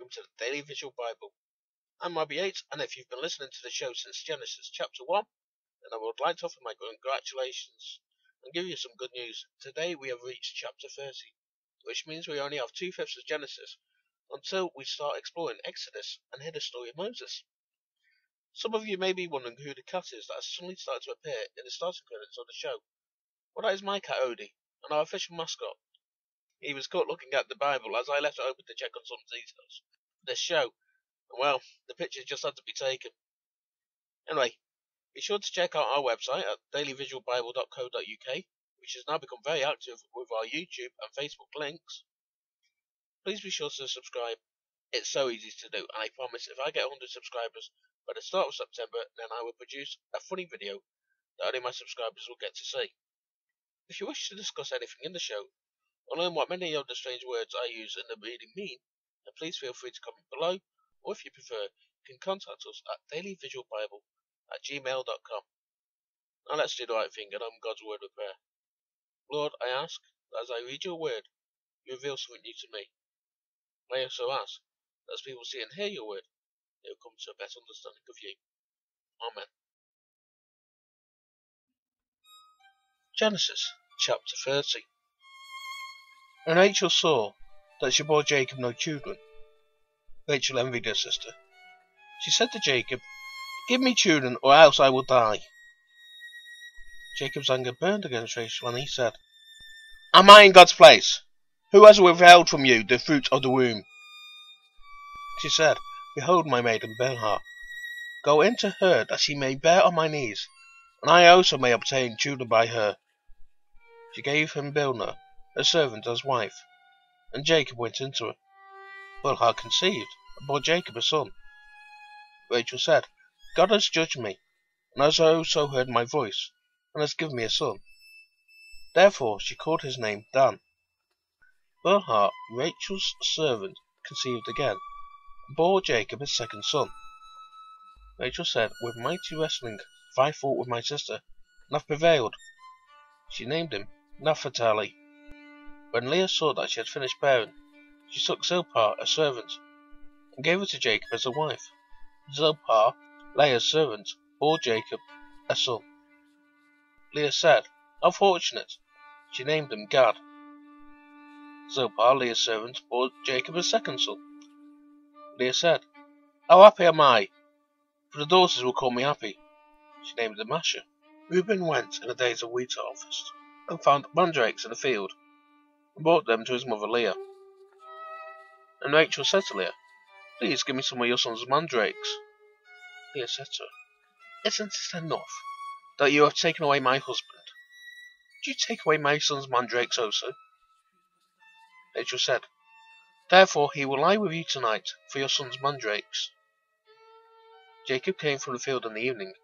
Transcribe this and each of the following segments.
welcome to the Daily Visual Bible. I'm Robbie Yates, and if you've been listening to the show since Genesis chapter 1, then I would like to offer my congratulations and give you some good news. Today we have reached chapter 30, which means we only have two fifths of Genesis until we start exploring Exodus and hear the story of Moses. Some of you may be wondering who the cat is that has suddenly started to appear in the starting credits of the show. Well, that is my cat Odie, and our official mascot. He was caught looking at the Bible as I left it open to check on some details this show. Well, the pictures just had to be taken. Anyway, be sure to check out our website at dailyvisualbible.co.uk, which has now become very active with our YouTube and Facebook links. Please be sure to subscribe. It's so easy to do, and I promise if I get 100 subscribers by the start of September, then I will produce a funny video that only my subscribers will get to see. If you wish to discuss anything in the show, or learn what many of the strange words I use in the reading mean, then please feel free to comment below, or if you prefer, you can contact us at dailyvisualbible at gmail.com. Now let's do the right thing and I'm God's word with prayer. Lord, I ask that as I read your word, you reveal something new to me. May I also ask that as people see and hear your word, they will come to a better understanding of you. Amen. Genesis chapter 30 and Rachel saw that she bore Jacob no children. Rachel envied her sister. She said to Jacob, Give me children, or else I will die. Jacob's anger burned against Rachel, and he said, Am I in God's place? Who has withheld from you the fruit of the womb? She said, Behold my maiden Bilhah. Go into her, that she may bear on my knees, and I also may obtain children by her. She gave him Bilhah, a servant as wife. And Jacob went into her. Bilhah conceived, and bore Jacob a son. Rachel said, God has judged me, and has also heard my voice, and has given me a son. Therefore she called his name Dan. Bilhah, Rachel's servant, conceived again, and bore Jacob a second son. Rachel said, With mighty wrestling have I fought with my sister, and have prevailed. She named him Naphtali. When Leah saw that she had finished bearing, she took Zilpah, a servant, and gave her to Jacob as a wife. Zilpah, Leah's servant, bore Jacob a son. Leah said, How fortunate! She named him Gad. Zilpah, Leah's servant, bore Jacob a second son. Leah said, How happy am I! For the daughters will call me happy. She named him Asher. Reuben went in the days of wheat harvest, and found mandrakes in the field, brought them to his mother Leah. And Rachel said to Leah, Please give me some of your son's mandrakes. Leah said to her, Isn't it enough that you have taken away my husband? Do you take away my son's mandrakes also? Rachel said, Therefore he will lie with you tonight for your son's mandrakes. Jacob came from the field in the evening,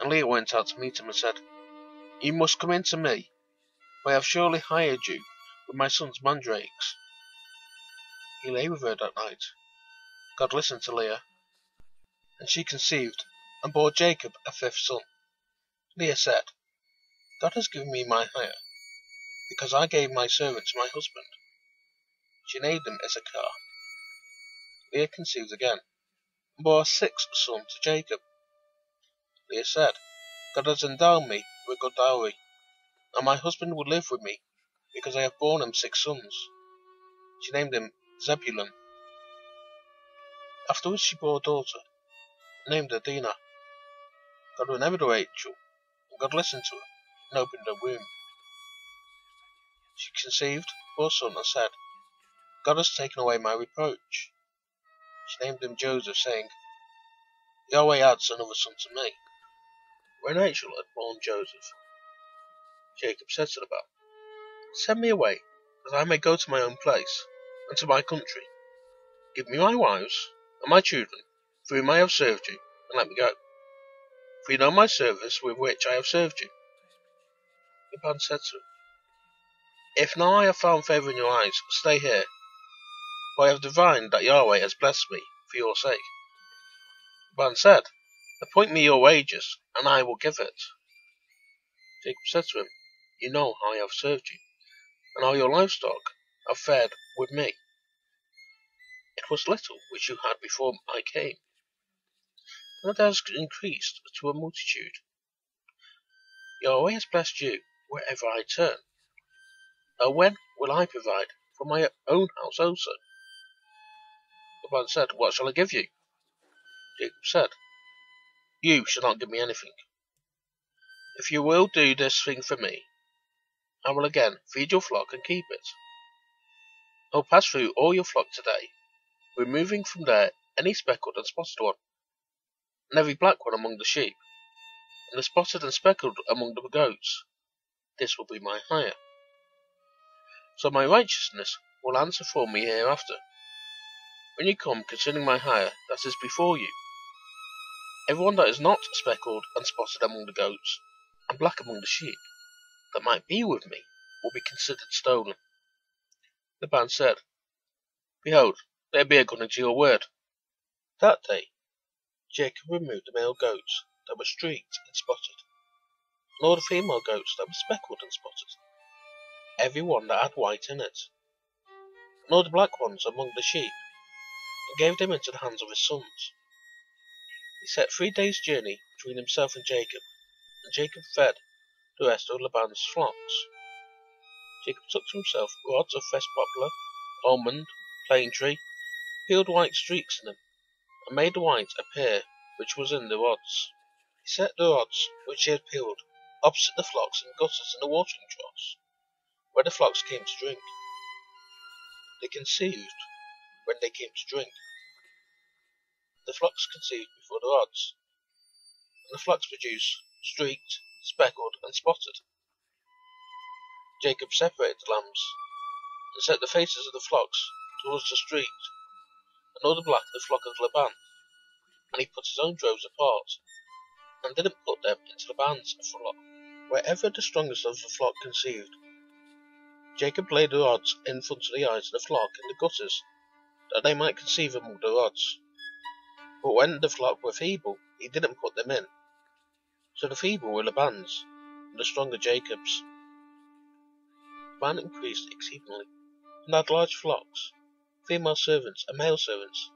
and Leah went out to meet him and said, You must come in to me, for I have surely hired you with my son's mandrakes. He lay with her that night. God listened to Leah, and she conceived, and bore Jacob a fifth son. Leah said, God has given me my hire, because I gave my servant to my husband. She named him Issachar. Leah conceived again, and bore a sixth son to Jacob. Leah said, God has endowed me with a good dowry, and my husband will live with me because I have borne him six sons. She named him Zebulun. Afterwards she bore a daughter, named her Dinah. God remembered Rachel, and God listened to her, and opened her womb. She conceived, bore a son, and said, God has taken away my reproach. She named him Joseph, saying, Yahweh adds another son to me. When Rachel had borne Joseph, Jacob said to the Send me away, that I may go to my own place, and to my country. Give me my wives, and my children, for whom I have served you, and let me go. For you know my service with which I have served you. Laban said to him, If now I have found favour in your eyes, stay here, for I have divined that Yahweh has blessed me for your sake. Laban said, Appoint me your wages, and I will give it. Jacob said to him, You know how I have served you and all your livestock have fed with me. it was little which you had before I came, and it has increased to a multitude. Yahweh has blessed you wherever I turn. Now when will I provide for my own house also? The man said, What shall I give you? Jacob said, You shall not give me anything. If you will do this thing for me, I will again feed your flock and keep it. I will pass through all your flock today, removing from there any speckled and spotted one, and every black one among the sheep, and the spotted and speckled among the goats. This will be my hire. So my righteousness will answer for me hereafter. When you come concerning my hire that is before you, everyone that is not speckled and spotted among the goats, and black among the sheep, that might be with me, will be considered stolen. Laban said, Behold, there be according to your word. That day Jacob removed the male goats that were streaked and spotted, and all the female goats that were speckled and spotted, every one that had white in it, and all the black ones among the sheep, and gave them into the hands of his sons. He set three days' journey between himself and Jacob, and Jacob fed the rest of Laban's flocks. Jacob took to himself rods of fresh poplar, almond, plane tree, peeled white streaks in them, and made the white appear which was in the rods. He set the rods which he had peeled opposite the flocks in gutters in the watering troughs, where the flocks came to drink. They conceived when they came to drink. The flocks conceived before the rods, and the flocks produced streaked, speckled, and spotted. Jacob separated the lambs, and set the faces of the flocks towards the street, and all the black of the flock of Laban. And he put his own droves apart, and didn't put them into Laban's flock. Wherever the strongest of the flock conceived, Jacob laid the rods in front of the eyes of the flock in the gutters, that they might conceive among the rods. But when the flock were feeble, he didn't put them in. So the feeble will advance, and the stronger Jacob's. Man increased exceedingly, and had large flocks, female servants and male servants,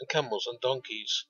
and camels and donkeys.